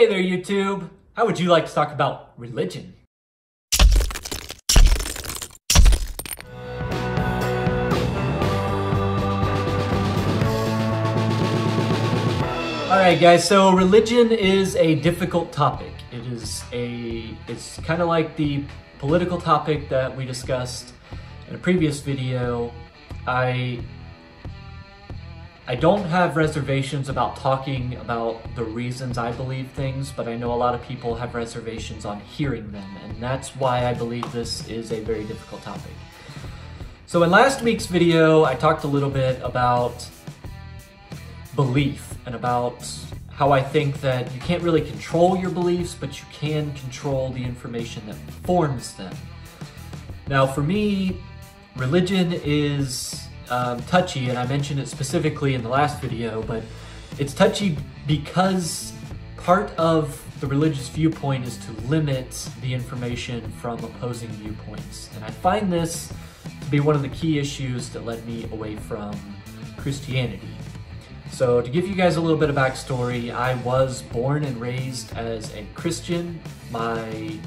Hey there, YouTube. How would you like to talk about religion? All right, guys. So religion is a difficult topic. It is a. It's kind of like the political topic that we discussed in a previous video. I I don't have reservations about talking about the reasons I believe things, but I know a lot of people have reservations on hearing them, and that's why I believe this is a very difficult topic. So in last week's video, I talked a little bit about belief and about how I think that you can't really control your beliefs, but you can control the information that forms them. Now, for me, religion is um, touchy, and I mentioned it specifically in the last video, but it's touchy because part of the religious viewpoint is to limit the information from opposing viewpoints. And I find this to be one of the key issues that led me away from Christianity. So to give you guys a little bit of backstory, I was born and raised as a Christian. My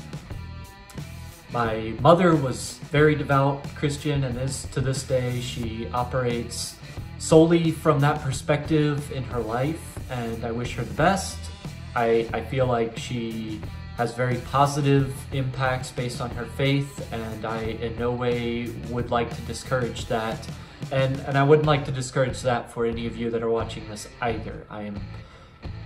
my mother was very devout Christian, and is to this day she operates solely from that perspective in her life, and I wish her the best. I, I feel like she has very positive impacts based on her faith, and I in no way would like to discourage that. And, and I wouldn't like to discourage that for any of you that are watching this either. I am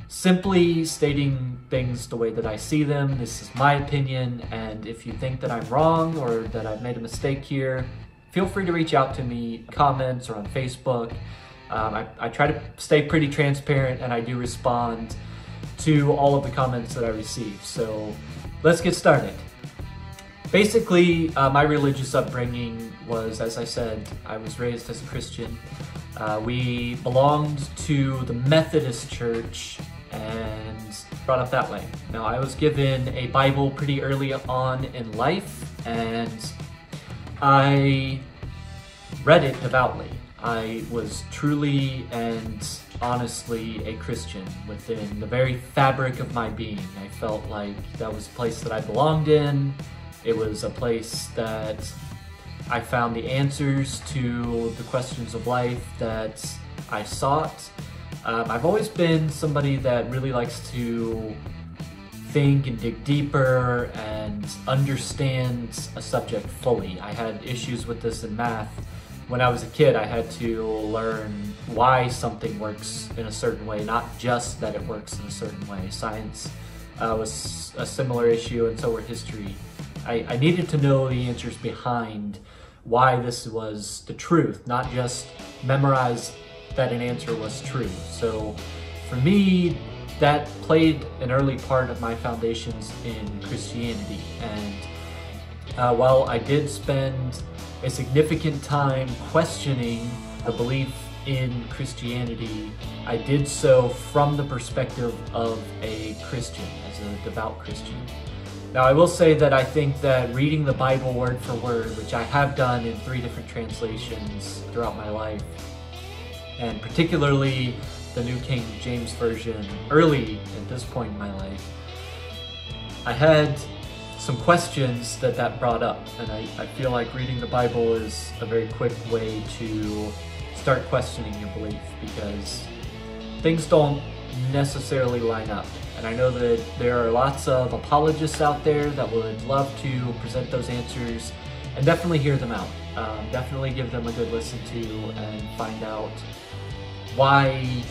simply stating things the way that I see them. This is my opinion, and if you think that I'm wrong or that I've made a mistake here, feel free to reach out to me, comments or on Facebook. Um, I, I try to stay pretty transparent and I do respond to all of the comments that I receive. So let's get started. Basically, uh, my religious upbringing was, as I said, I was raised as a Christian. Uh, we belonged to the Methodist Church and brought up that way. Now, I was given a Bible pretty early on in life, and I read it devoutly. I was truly and honestly a Christian within the very fabric of my being. I felt like that was a place that I belonged in. It was a place that I found the answers to the questions of life that I sought. Um, I've always been somebody that really likes to think and dig deeper and understand a subject fully. I had issues with this in math. When I was a kid, I had to learn why something works in a certain way, not just that it works in a certain way. Science uh, was a similar issue, and so were history. I, I needed to know the answers behind why this was the truth, not just memorize that an answer was true. So for me, that played an early part of my foundations in Christianity. And uh, while I did spend a significant time questioning the belief in Christianity, I did so from the perspective of a Christian, as a devout Christian. Now, I will say that I think that reading the Bible word for word, which I have done in three different translations throughout my life, and particularly the New King James Version early at this point in my life, I had some questions that that brought up. And I, I feel like reading the Bible is a very quick way to start questioning your belief because things don't necessarily line up. And I know that there are lots of apologists out there that would love to present those answers and definitely hear them out. Um, definitely give them a good listen to and find out why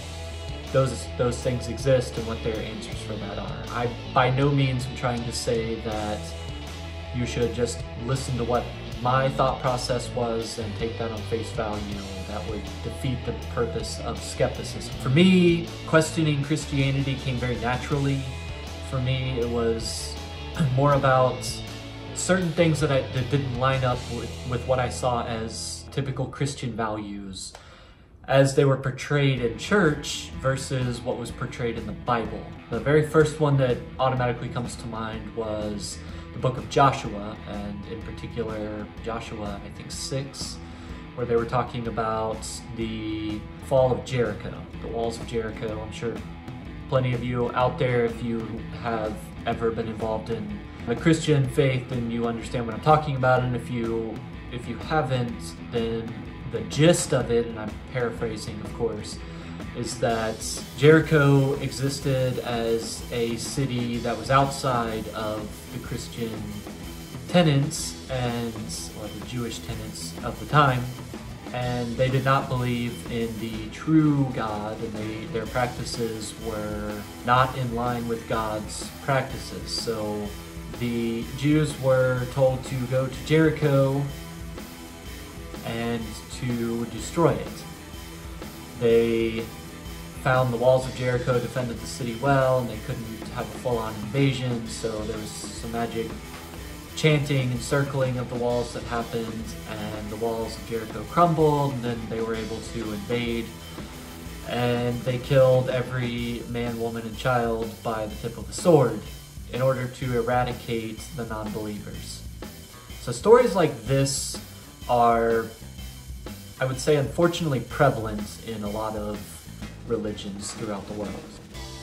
those those things exist and what their answers for that are. I by no means am trying to say that you should just listen to what my thought process was and take that on face value. That would defeat the purpose of skepticism. For me, questioning Christianity came very naturally. For me, it was more about certain things that, I, that didn't line up with, with what I saw as typical Christian values as they were portrayed in church versus what was portrayed in the Bible. The very first one that automatically comes to mind was the book of Joshua, and in particular, Joshua, I think 6, where they were talking about the fall of Jericho, the walls of Jericho. I'm sure plenty of you out there, if you have ever been involved in the Christian faith, then you understand what I'm talking about. And if you if you haven't, then the gist of it, and I'm paraphrasing, of course, is that Jericho existed as a city that was outside of the Christian tenants and or the Jewish tenants of the time and they did not believe in the true God, and they, their practices were not in line with God's practices. So the Jews were told to go to Jericho and to destroy it. They found the walls of Jericho defended the city well, and they couldn't have a full-on invasion, so there was some magic chanting and circling of the walls that happened, and the walls of Jericho crumbled, and then they were able to invade. And they killed every man, woman, and child by the tip of a sword in order to eradicate the non believers. So, stories like this are, I would say, unfortunately prevalent in a lot of religions throughout the world.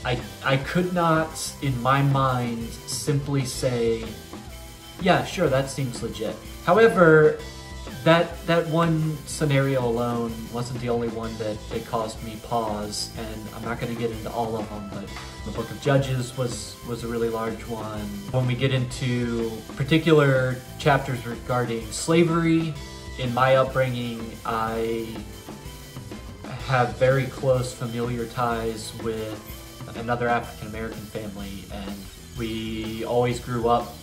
I, I could not, in my mind, simply say, yeah, sure, that seems legit. However, that that one scenario alone wasn't the only one that, that caused me pause, and I'm not going to get into all of them, but the Book of Judges was, was a really large one. When we get into particular chapters regarding slavery, in my upbringing, I have very close familiar ties with another African American family, and we always grew up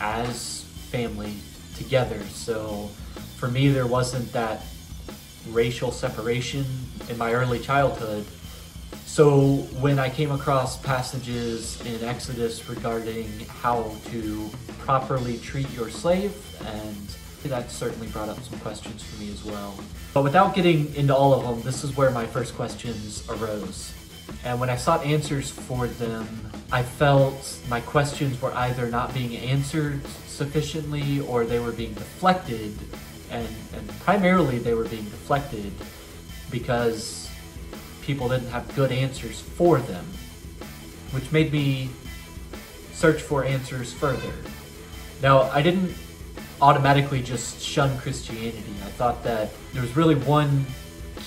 as family together. So for me, there wasn't that racial separation in my early childhood. So when I came across passages in Exodus regarding how to properly treat your slave, and that certainly brought up some questions for me as well. But without getting into all of them, this is where my first questions arose. And when I sought answers for them, I felt my questions were either not being answered sufficiently or they were being deflected. And, and primarily they were being deflected because people didn't have good answers for them, which made me search for answers further. Now, I didn't automatically just shun Christianity. I thought that there was really one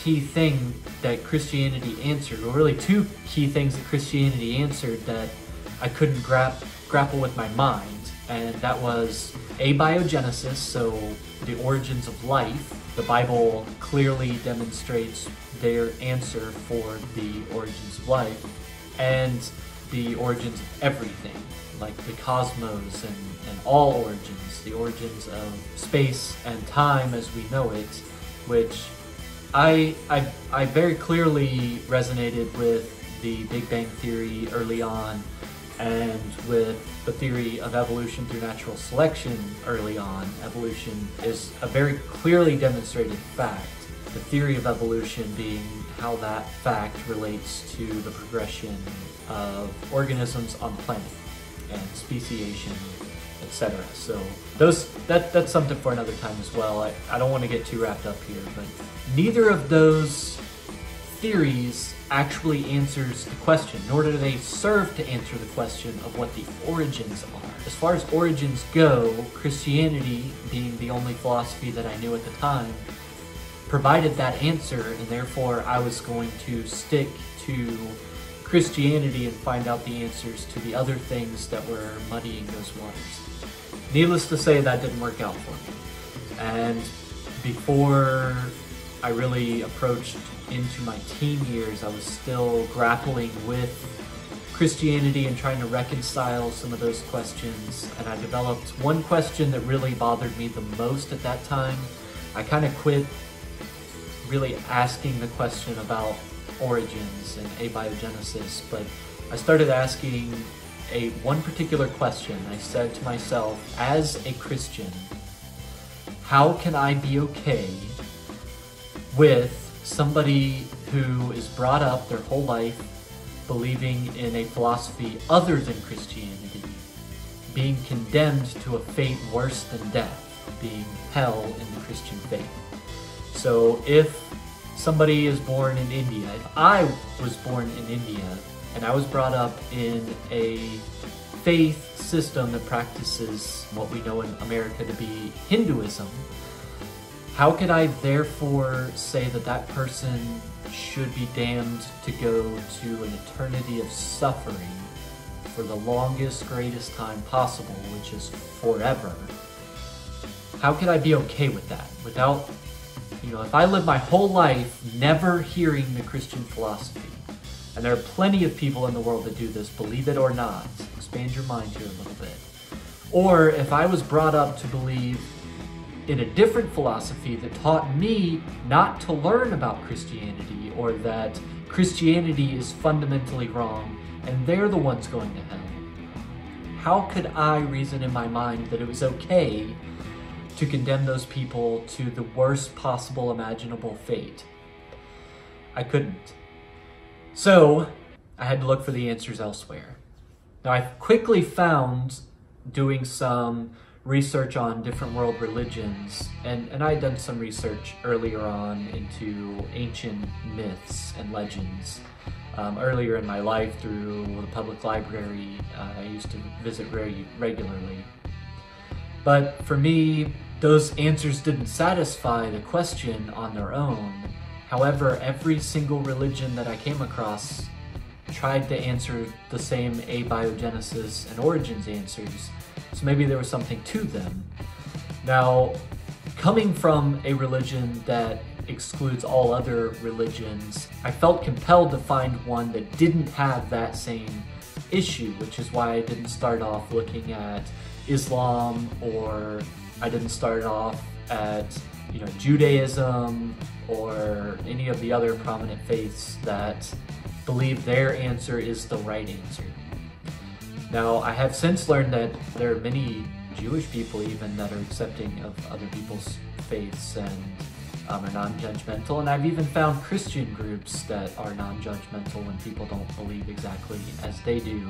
key thing that Christianity answered, or really two key things that Christianity answered that I couldn't gra- grapple with my mind, and that was abiogenesis, so the origins of life. The Bible clearly demonstrates their answer for the origins of life, and the origins of everything, like the cosmos and, and all origins, the origins of space and time as we know it, which I, I, I very clearly resonated with the Big Bang Theory early on and with the theory of evolution through natural selection early on. Evolution is a very clearly demonstrated fact. The theory of evolution being how that fact relates to the progression of organisms on the planet and speciation etc. So those that that's something for another time as well. I, I don't want to get too wrapped up here, but neither of those theories actually answers the question, nor do they serve to answer the question of what the origins are. As far as origins go, Christianity, being the only philosophy that I knew at the time, provided that answer, and therefore I was going to stick to Christianity and find out the answers to the other things that were muddying those waters. Needless to say, that didn't work out for me. And before I really approached into my teen years, I was still grappling with Christianity and trying to reconcile some of those questions. And I developed one question that really bothered me the most at that time. I kind of quit really asking the question about origins and abiogenesis, but I started asking a one particular question. I said to myself, as a Christian, how can I be okay with somebody who is brought up their whole life believing in a philosophy other than Christianity, being condemned to a fate worse than death, being hell in the Christian faith? So if somebody is born in India, if I was born in India, and I was brought up in a faith system that practices what we know in America to be Hinduism, how could I therefore say that that person should be damned to go to an eternity of suffering for the longest, greatest time possible, which is forever? How could I be okay with that? Without, you know, if I live my whole life never hearing the Christian philosophy, and there are plenty of people in the world that do this, believe it or not, expand your mind here a little bit. Or if I was brought up to believe in a different philosophy that taught me not to learn about Christianity or that Christianity is fundamentally wrong and they're the ones going to hell. How could I reason in my mind that it was okay to condemn those people to the worst possible imaginable fate? I couldn't. So I had to look for the answers elsewhere. Now I quickly found doing some research on different world religions, and, and I had done some research earlier on into ancient myths and legends. Um, earlier in my life through the public library, uh, I used to visit very regularly. But for me, those answers didn't satisfy the question on their own. However, every single religion that I came across tried to answer the same abiogenesis and origins answers, so maybe there was something to them. Now, coming from a religion that excludes all other religions, I felt compelled to find one that didn't have that same issue, which is why I didn't start off looking at Islam or I didn't start off at you know Judaism or any of the other prominent faiths that believe their answer is the right answer. Now, I have since learned that there are many Jewish people even that are accepting of other people's faiths and um, are non-judgmental, and I've even found Christian groups that are non-judgmental when people don't believe exactly as they do,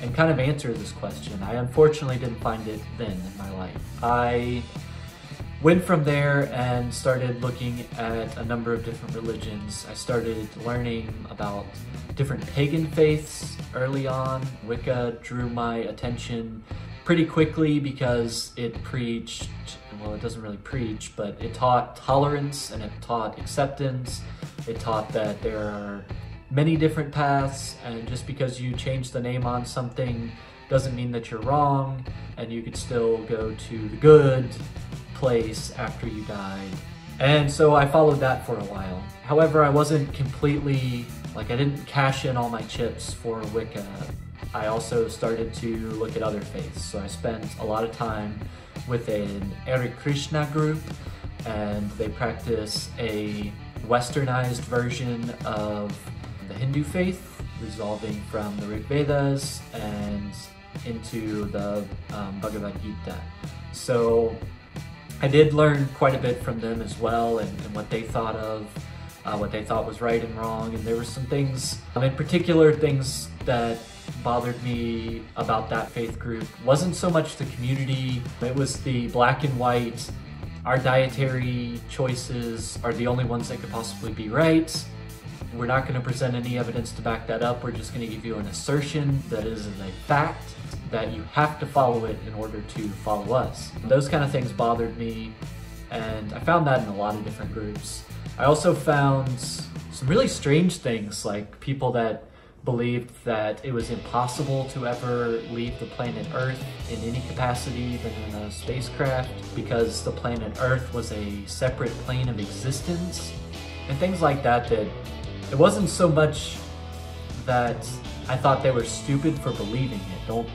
and kind of answer this question. I unfortunately didn't find it then in my life. I went from there and started looking at a number of different religions. I started learning about different pagan faiths early on. Wicca drew my attention pretty quickly because it preached, well, it doesn't really preach, but it taught tolerance and it taught acceptance. It taught that there are many different paths, and just because you change the name on something doesn't mean that you're wrong, and you could still go to the good place after you died. And so I followed that for a while. However, I wasn't completely, like I didn't cash in all my chips for Wicca. I also started to look at other faiths. So I spent a lot of time with an Hare Krishna group and they practice a westernized version of Hindu faith, resolving from the Rig Vedas and into the um, Bhagavad Gita. So I did learn quite a bit from them as well and, and what they thought of, uh, what they thought was right and wrong. And there were some things, um, in particular, things that bothered me about that faith group wasn't so much the community, it was the black and white, our dietary choices are the only ones that could possibly be right. We're not going to present any evidence to back that up. We're just going to give you an assertion that is a fact that you have to follow it in order to follow us. Those kind of things bothered me, and I found that in a lot of different groups. I also found some really strange things, like people that believed that it was impossible to ever leave the planet Earth in any capacity, even in a spacecraft, because the planet Earth was a separate plane of existence, and things like that that it wasn't so much that I thought they were stupid for believing it. Don't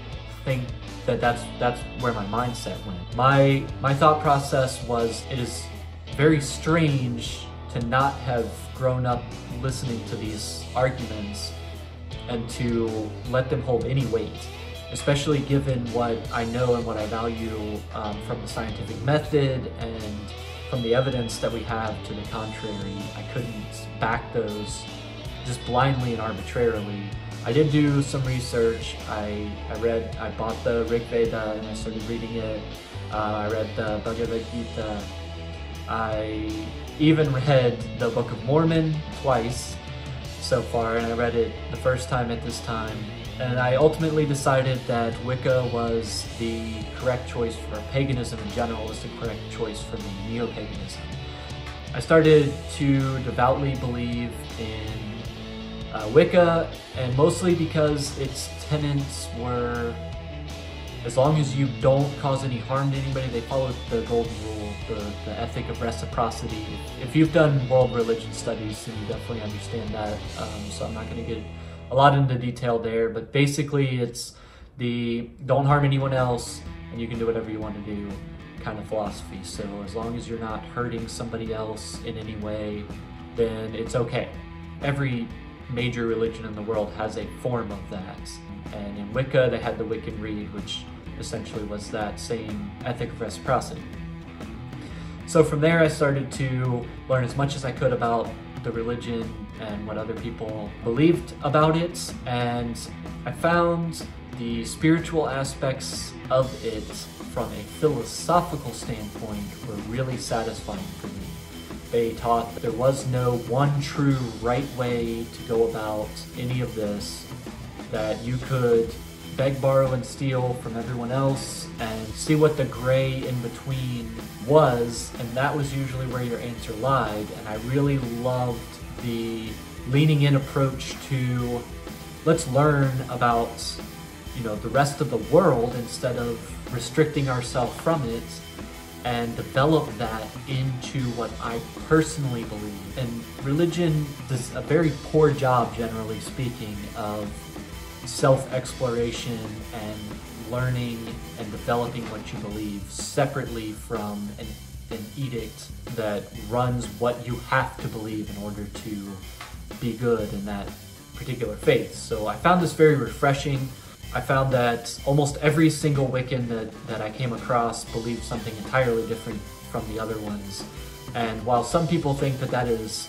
think that that's that's where my mindset went. My my thought process was it is very strange to not have grown up listening to these arguments and to let them hold any weight, especially given what I know and what I value um, from the scientific method and from the evidence that we have to the contrary. I couldn't back those just blindly and arbitrarily I did do some research. I, I read, I bought the Rig Veda and I started reading it. Uh, I read the Bhagavad Gita. I even read the Book of Mormon twice. so far, and I read it the first time at this time. And I ultimately decided that Wicca was the correct choice for paganism in general, was the correct choice for me, neo paganism. I started to devoutly believe in uh, Wicca, and mostly because its tenets were as long as you don't cause any harm to anybody, they follow the golden rule, the, the ethic of reciprocity. If you've done world religion studies, then you definitely understand that. Um, so I'm not going to get a lot into detail there, but basically it's the don't harm anyone else and you can do whatever you want to do kind of philosophy. So as long as you're not hurting somebody else in any way, then it's okay. Every major religion in the world has a form of that. And in Wicca, they had the Wiccan Rede, which essentially was that same ethic of reciprocity. So from there, I started to learn as much as I could about the religion and what other people believed about it, and I found the spiritual aspects of it from a philosophical standpoint were really satisfying for me. They taught that there was no one true right way to go about any of this, that you could beg, borrow, and steal from everyone else and see what the gray in between was, and that was usually where your answer lied. And I really loved the leaning in approach to let's learn about you know the rest of the world instead of restricting ourselves from it and develop that into what I personally believe. And religion does a very poor job, generally speaking, of self-exploration and learning and developing what you believe separately from an, an edict that runs what you have to believe in order to be good in that particular faith. So I found this very refreshing. I found that almost every single Wiccan that, that I came across believed something entirely different from the other ones. And while some people think that that is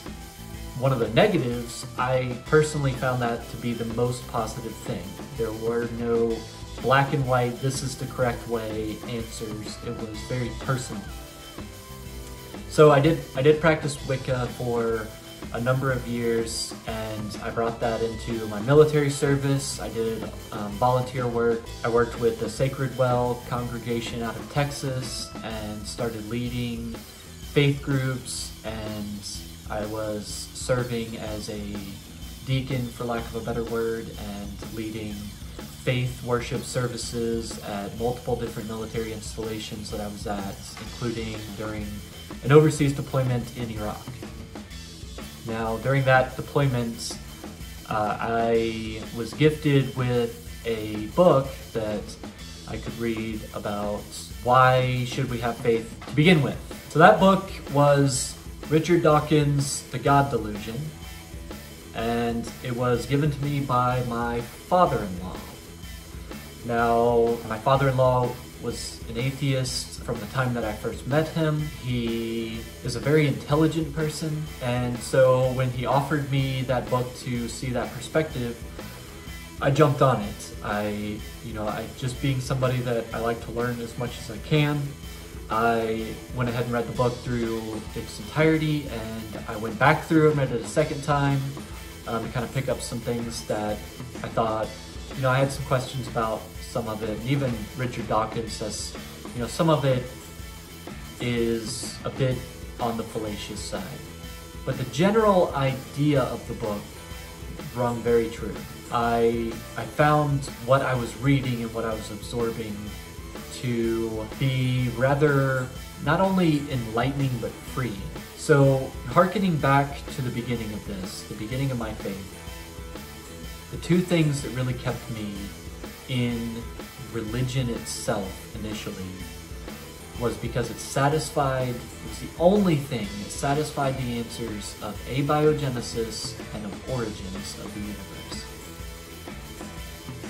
one of the negatives, I personally found that to be the most positive thing. There were no black and white, this is the correct way answers. It was very personal. So I did I did practice Wicca for a number of years and I brought that into my military service. I did um, volunteer work. I worked with the Sacred Well congregation out of Texas and started leading faith groups and I was serving as a deacon, for lack of a better word, and leading faith worship services at multiple different military installations that I was at, including during an overseas deployment in Iraq. Now, during that deployment, uh, I was gifted with a book that I could read about why should we have faith to begin with. So that book was Richard Dawkins' The God Delusion, and it was given to me by my father-in-law. Now, my father-in-law was an atheist from the time that I first met him. He is a very intelligent person, and so when he offered me that book to see that perspective, I jumped on it. I, you know, I just being somebody that I like to learn as much as I can, I went ahead and read the book through its entirety and I went back through and read it a second time um, to kind of pick up some things that I thought, you know, I had some questions about some of it. Even Richard Dawkins says, you know, some of it is a bit on the fallacious side. But the general idea of the book rung very true. I, I found what I was reading and what I was absorbing to be rather not only enlightening but freeing. So, harkening back to the beginning of this, the beginning of my faith, the two things that really kept me in religion itself initially was because it satisfied, it was the only thing that satisfied the answers of abiogenesis and of origins of the universe.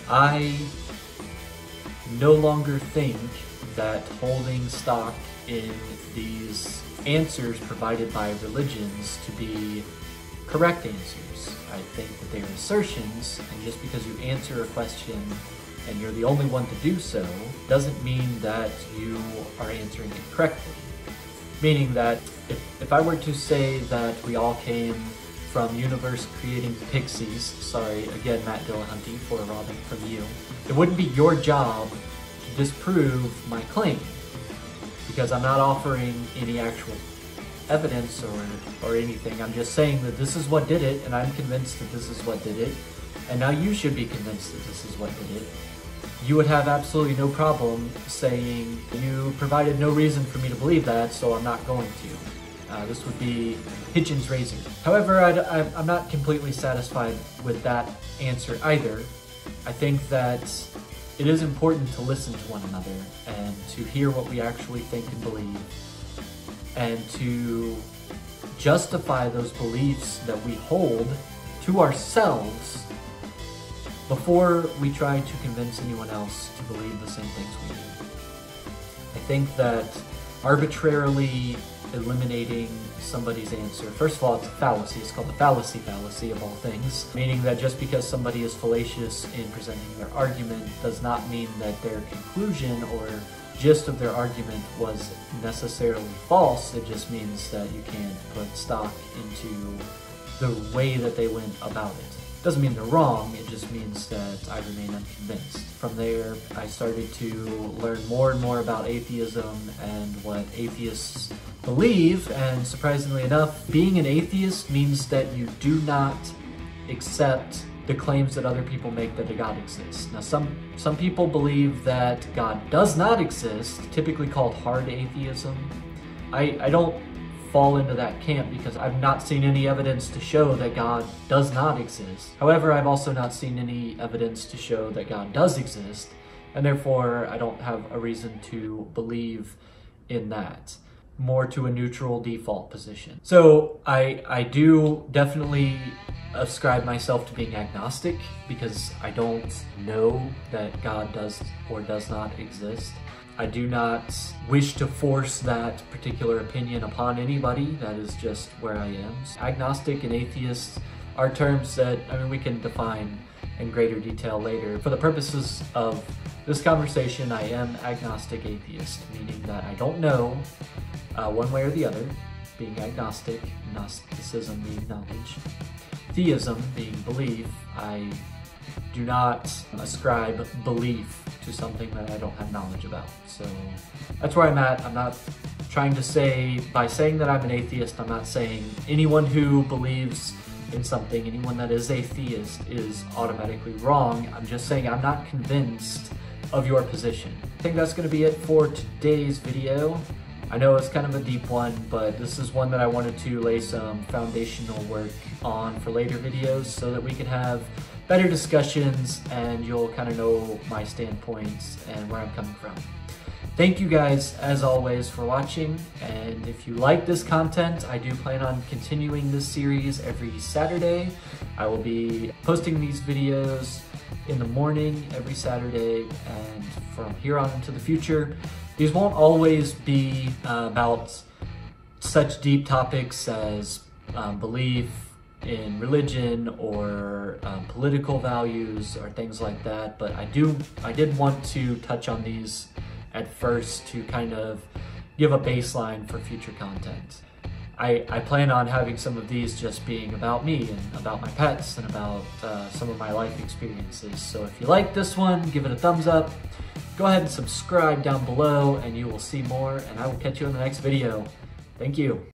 I no longer think that holding stock in these answers provided by religions to be correct answers. I think that they are assertions, and just because you answer a question and you're the only one to do so, doesn't mean that you are answering it correctly. Meaning that if, if I were to say that we all came from Universe Creating Pixies. Sorry, again, Matt Dillahunty for robbing from you. It wouldn't be your job to disprove my claim because I'm not offering any actual evidence or, or anything. I'm just saying that this is what did it, and I'm convinced that this is what did it, and now you should be convinced that this is what did it. You would have absolutely no problem saying, you provided no reason for me to believe that, so I'm not going to. Uh, this would be Hitchens Razor. However, I, am not completely satisfied with that answer either. I think that it is important to listen to one another and to hear what we actually think and believe and to justify those beliefs that we hold to ourselves before we try to convince anyone else to believe the same things we do. I think that arbitrarily eliminating somebody's answer. First of all, it's a fallacy. It's called the fallacy fallacy of all things, meaning that just because somebody is fallacious in presenting their argument does not mean that their conclusion or gist of their argument was necessarily false. It just means that you can't put stock into the way that they went about it. Doesn't mean they're wrong, it just means that I remain unconvinced. From there, I started to learn more and more about atheism and what atheists believe, and surprisingly enough, being an atheist means that you do not accept the claims that other people make that a God exists. Now, some, some people believe that God does not exist, typically called hard atheism. I, I don't fall into that camp because I've not seen any evidence to show that God does not exist. However, I've also not seen any evidence to show that God does exist, and therefore I don't have a reason to believe in that more to a neutral default position. So I, I do definitely ascribe myself to being agnostic because I don't know that God does or does not exist. I do not wish to force that particular opinion upon anybody. That is just where I am. Agnostic and atheist are terms that, I mean, we can define in greater detail later. For the purposes of this conversation, I am agnostic atheist, meaning that I don't know uh, one way or the other, being agnostic, Gnosticism being knowledge, theism being belief. I do not ascribe belief to something that I don't have knowledge about. So that's where I'm at. I'm not trying to say, by saying that I'm an atheist, I'm not saying anyone who believes in something, anyone that is a theist is automatically wrong. I'm just saying I'm not convinced of your position. I think that's going to be it for today's video. I know it's kind of a deep one, but this is one that I wanted to lay some foundational work on for later videos so that we can have better discussions and you'll kind of know my standpoints and where I'm coming from. Thank you guys, as always, for watching, and if you like this content, I do plan on continuing this series every Saturday. I will be posting these videos in the morning every Saturday, and from here on into the future, these won't always be uh, about such deep topics as um, belief in religion or um, political values or things like that. But I do, I did want to touch on these at first to kind of give a baseline for future content. I, I plan on having some of these just being about me and about my pets and about uh, some of my life experiences. So if you like this one, give it a thumbs up. Go ahead and subscribe down below and you will see more and I will catch you in the next video. Thank you.